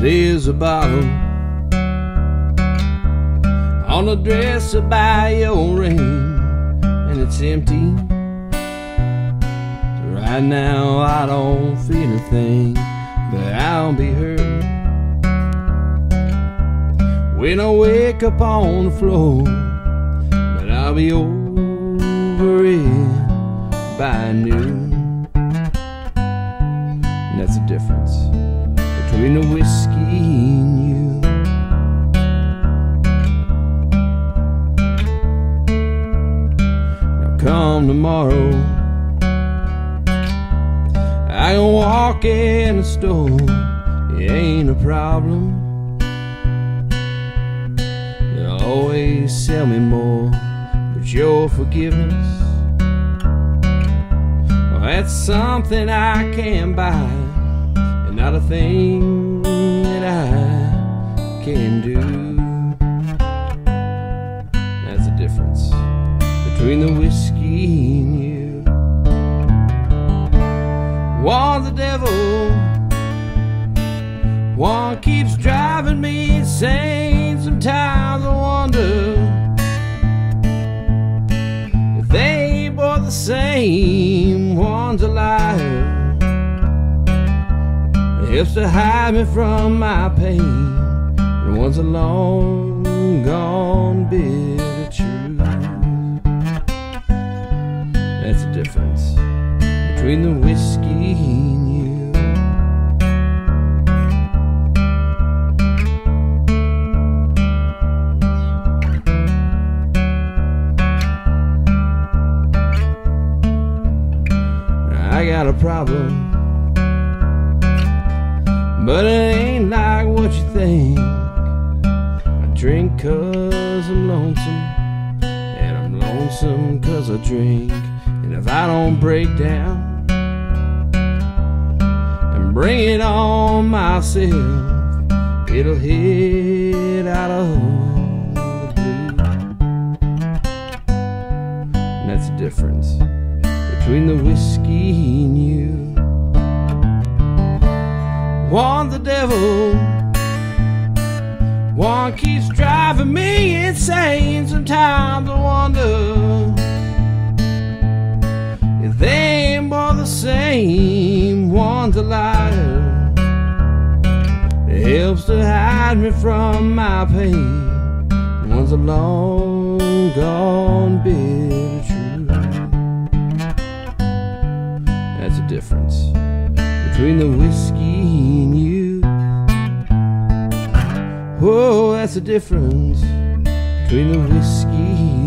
There's a bottle on the dresser by your ring, and it's empty. Right now I don't feel a thing, but I'll be hurt when I wake up on the floor. But I'll be over it by noon. And that's the difference between the whiskey and you. Now come tomorrow. I can walk in the store. It ain't a problem. They'll always sell me more, but your forgiveness. Well, that's something I can buy, not a thing that I can do. That's the difference between the whiskey and you. One's the devil, one keeps driving me insane. Sometimes I wonder if they both the same. One's a liar, it helps to hide me from my pain. And one's a long gone bitter truth. That's the difference between the whiskey and you. I got a problem, but it ain't like what you think. I drink cause I'm lonesome, and I'm lonesome cause I drink. And if I don't break down and bring it on myself, it'll hit out of that's the difference between the whiskey and you. Devil, one keeps driving me insane. Sometimes I wonder if they ain't both the same. One's a liar, helps to hide me from my pain. One's a long gone bitter truth. That's the difference between the whiskey that's the difference between the whiskey